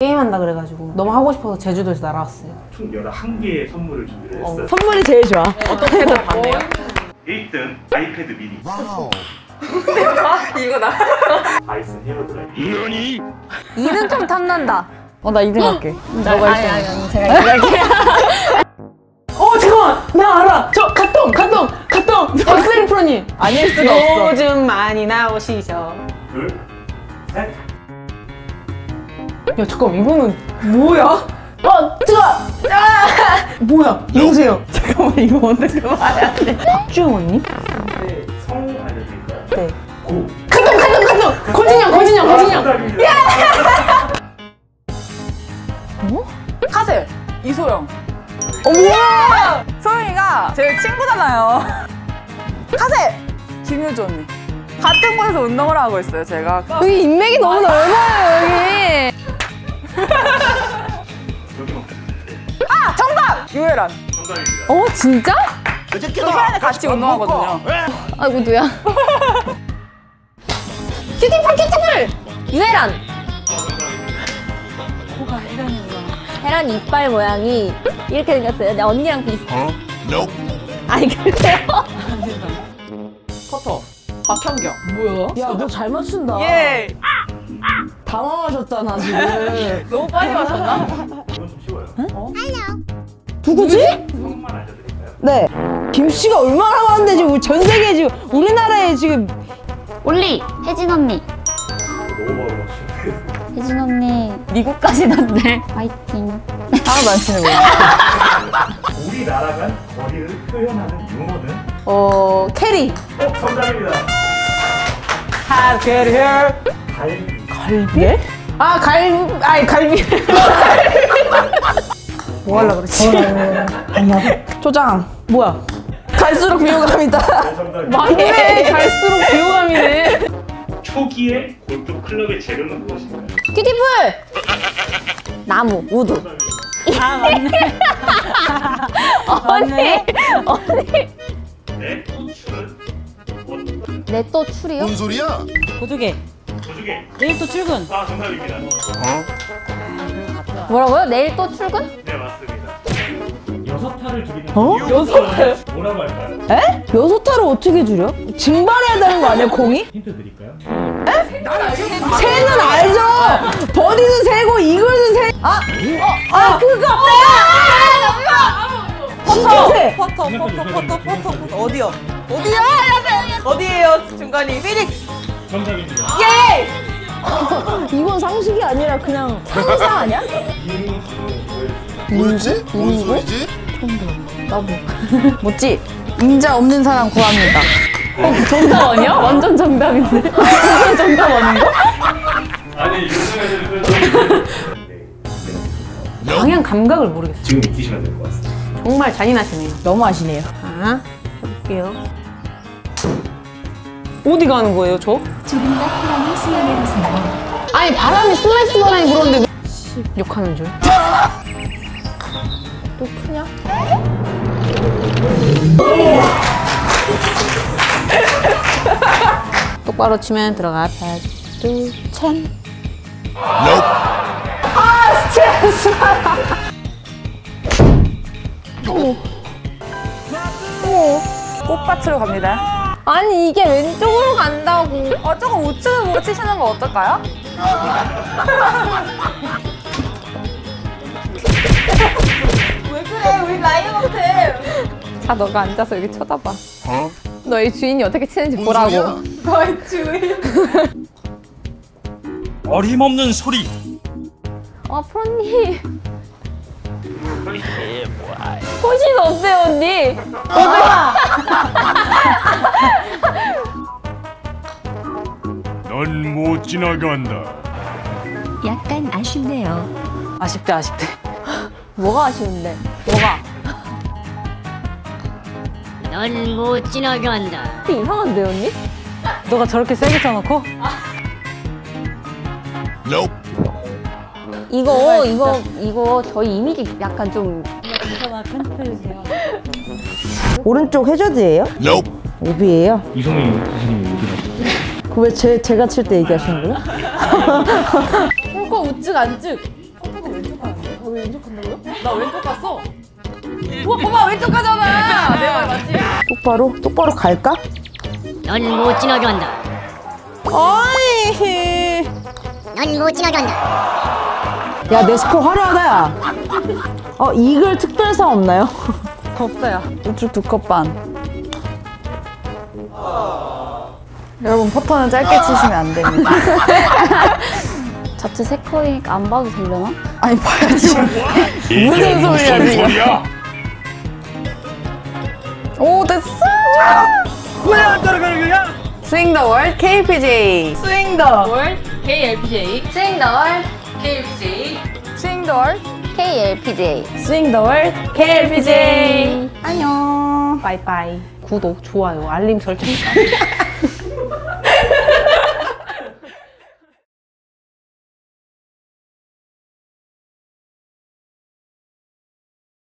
게임한다 그래가지고 너무 하고 싶어서 제주도에서 날아왔어요. 총 11개의 선물을 준비를 했어요. 선물이 제일 좋아. 어떻게든 받네요. 1등 아이패드 미니 이거 나. 다이슨 헤어드라이기 일은 좀 탐난다. 어, 나 2등 할게. 너가 아니 1등. 아니 아니 제가 이거 할게요. 어 잠깐만 나 알아. 저 갓동 갓동 갓동 박세리 프로님. 아닐 수가 없어. 요즘 많이 나오시죠. 둘, 셋 야 잠깐 이거는 뭐야? 어 뜨거. 아 뭐야? 누구세요? 잠깐만, 이거 뭔데? 말해야 돼. 박주영 언니? 네, 성 알려드릴까요? 네. 고 갓동 갓동 갓동 고진영 고진영 고진영. 정답입니다. 카셀 이소영. 어머! 소영이가 제 친구잖아요. 카셀 김효주 언니. 같은 곳에서 운동을 하고 있어요, 제가. 여기 인맥이 너무 넓어요 여기. 아, 정답! 유해란. 정답입니다. 어 진짜? 소연이 같이 운동하거든요. 아이고 누야. Beautiful cutiful 유해란. 해란 이빨 모양이 이렇게 생겼어요. 내 언니랑 비슷해. 아니 그래요? 커터. 박현경. 뭐야? 야, 너 잘 맞춘다. 예. 당황하셨잖아, 지금. 너무 빨리 마셨나? 이건 좀 쉬워요. 누구지? 성만 알려드릴까요? 네. 김씨가 얼마나 많은데 지금 전 세계 지금 우리나라에 지금 올리 혜진 언니. 너무 어려워. 혜진 언니 미국까지 났네. 파이팅. 하나도 안 치는 거야. 우리나라가 거리를 표현하는 용어는 어 캐리. 어, 정답입니다. Have get here. 갈비. 갈비? 아 갈, 아이 갈비. 뭐 하려 그랬지? 초장. 뭐야? 갈수록 비호감이다. 네. 맞네. 갈수록 비호감이네. 초기의 골프 클럽의 재료는 무엇인가요? Cutiful. 나무 우드. 아, 맞네. 언니 언니 내또출은 어떤 내또출이요? 뭔 소리야? 도둑에 도중에 내일 또 출근. 아 정답입니다. 뭐라고요? 내일 또 출근? 네 맞습니다. 여섯 타를 줄이는 어? 여섯 타 뭐라고 할까요? 에? 여섯 타를 어떻게 줄여? 증발해야 되는 거 아니야, 공이? 힌트 드릴까요? 새는 알죠? 버디는 새고 이글은 새. 아, 어, 아 그거. 퍼터. 퍼터, 퍼터, 퍼터, 퍼터, 퍼터. 어디요? 어디요? 어디에요? 중간이. 피닉스. 정답입니다. 이건 상식이 아니라 그냥 상사 아니야? 뭐였지? 뭔 소리지? 뭐지? 임자 없는 사람 구합니다. 정답 아니야? 완전 정답인데. 완전 정답 아닌가? 아니. 방향 감각을 모르겠어. 지금 익히시면 될 것 같습니다. 정말 잔인하시네요. 너무 하시네요. 자, 해볼게요. 어디 가는 거예요, 저? 아니 바람이 슬라이스 바람이 불었는데 욕하는 줄. 또 크냐? 똑바로 치면 들어가. 하나, 둘, 천. 꽃밭으로 갑니다. 아니 이게 왼쪽으로 간다고. 어, 조금 우측으로 치시는 거 어떨까요? 왜 그래? 우리 라이언 같아. 자 너가 앉아서 여기 쳐다봐. 어? 너희 주인이 어떻게 치는지 뭔 보라고. 너의 주인. 어림없는 소리. 아 프로님. 포신 없어요 언니. 넌 지나간다. 약간 아쉽네요. 아쉽대, 아쉽대. 뭐가 아쉬운데? 뭐가? 넌 못 지나간다. 이상한데 언니? 너가 저렇게 세게 쳐놓고? Nope. 이거 이거 이거 저희 이미지 약간 좀 오른쪽 해저드예요? Nope. 오비예요? 이성민 교수님이 얘기하시죠. 그왜 제, 제가 칠 때 얘기하시는 거예요? 홀거 우측 안측 나 왼쪽 갔어. 우와, 봐봐, 왼쪽 가잖아. 내 말 맞지? 똑바로 똑바로 갈까? 넌못 지나게 한다. 어이. 넌못 지나게 한다. 야, 내 스포 화려하다, 야. 어, 이글 특별상 없나요? 없어요. 우측 두컵 반. 여러분, 퍼터는 짧게 치시면 안 됩니다. 자체 세 컷이니까 안 봐도 되려나? 아니, 봐야지. 이게 무슨 소리야, 지금. 소리야? 오, 됐어! 왜 안 따라가는 거야? Swing the world KLPGA. 스윙 더월 KLPJ 스윙 더월 KLPJ Swing the world. KLPGA 스윙 더월 KLPJ. 안녕. Bye bye. 구독, 좋아요, 알림 설정.